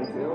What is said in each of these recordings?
You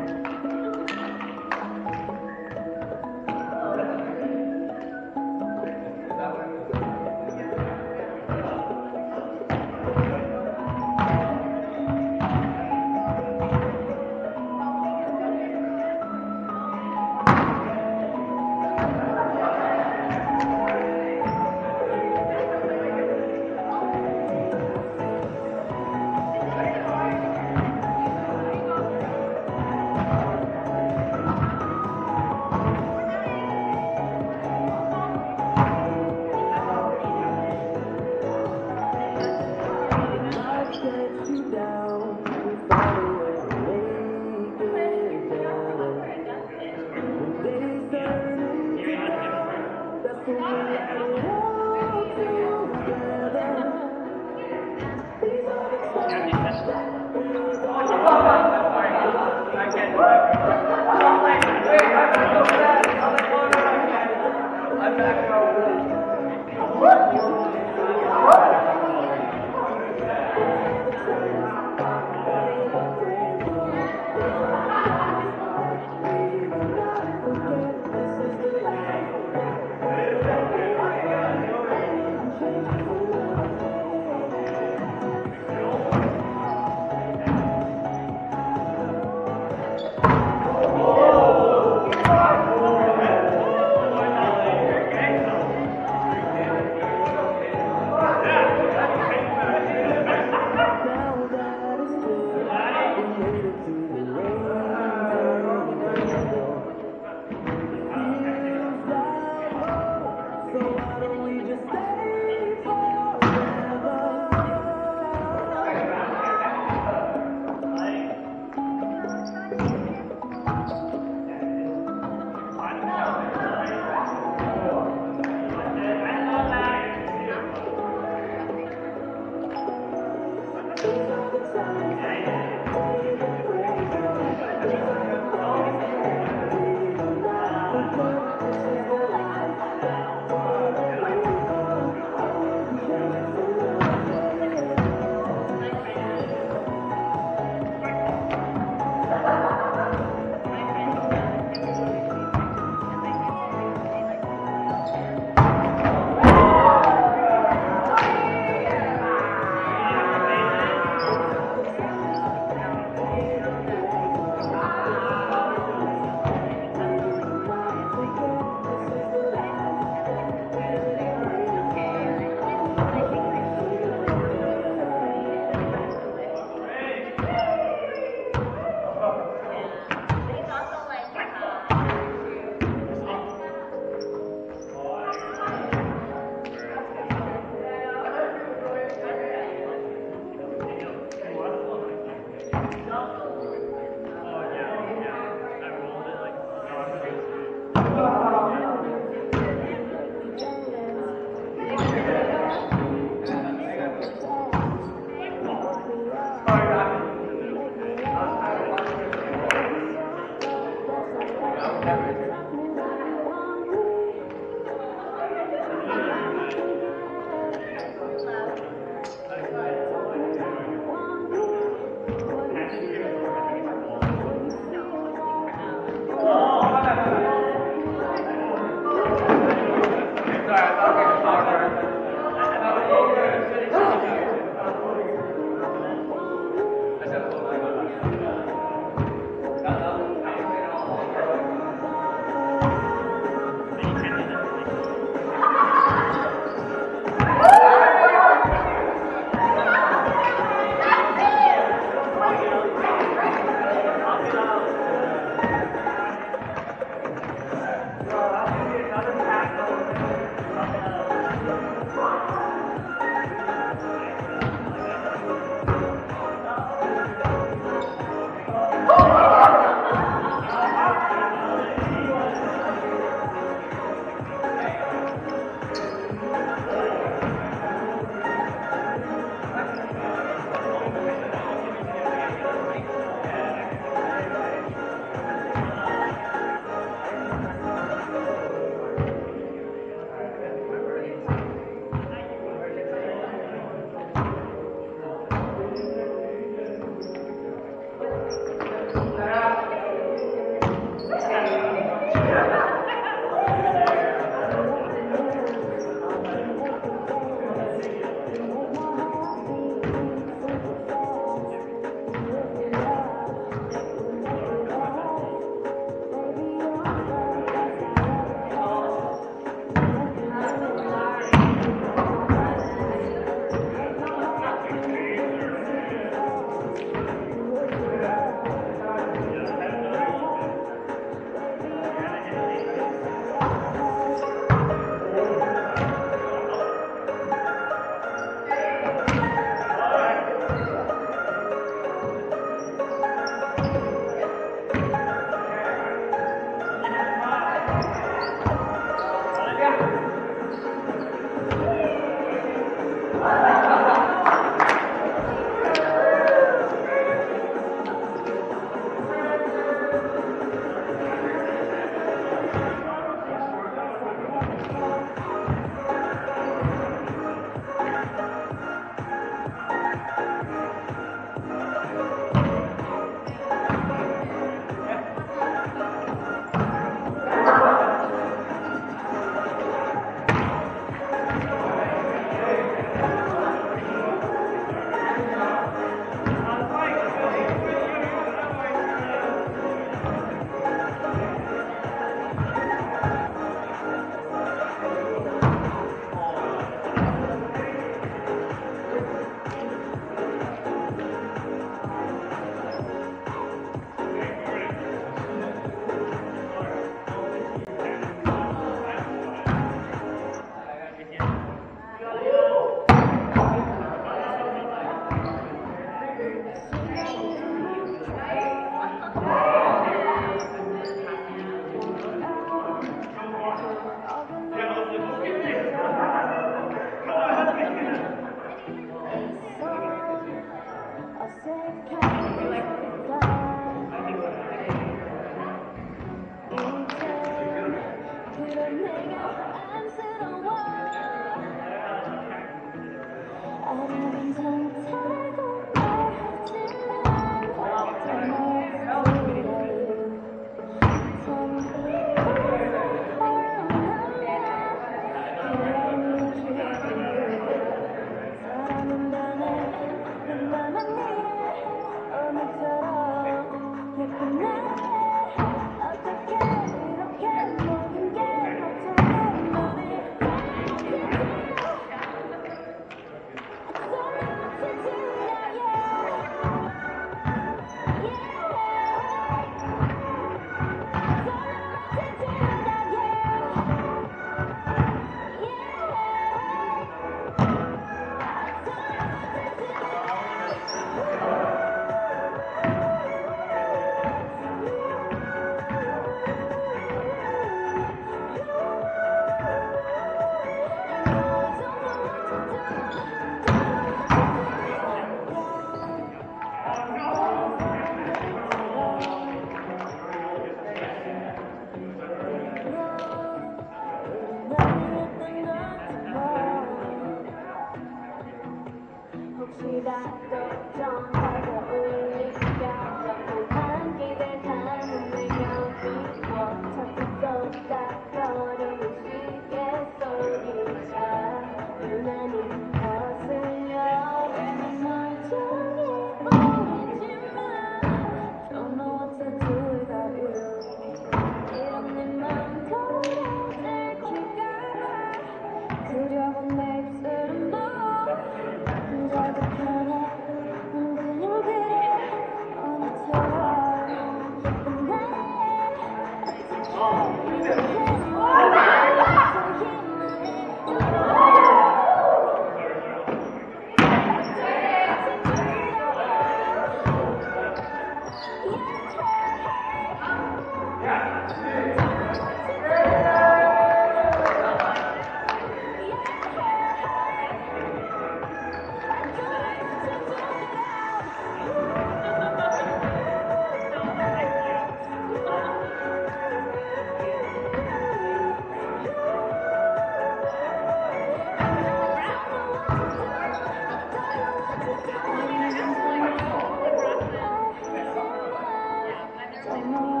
Oh.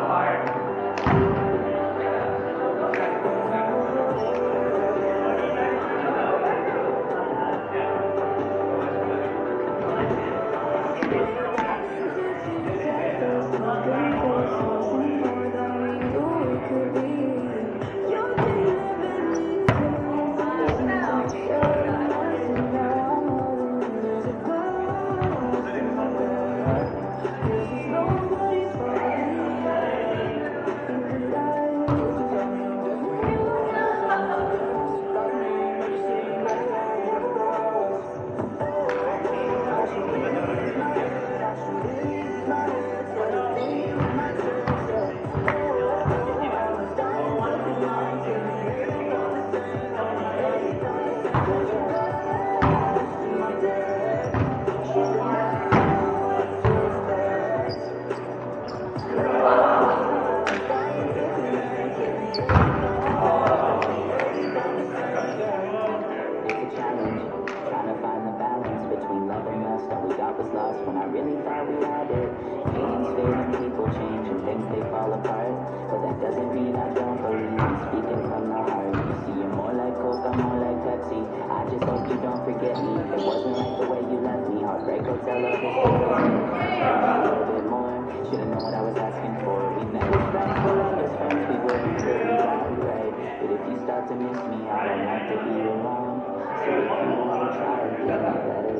It's a challenge. Trying to find the balance between love and lust. All we got was lost when I really thought we had it. Feelings fade and people change and things they fall apart. But that doesn't mean I don't believe in speaking from the heart. You see, you're more like Coke, I'm more like Pepsi. I just hope you don't forget me. It wasn't like the way you left me. Heartbreak hotel over a little bit more. Should've known what I was asking for. We never stopped for love as friends. We were, we got it right. But if you start to miss me, I don't like to be alone. I'm not trying to get that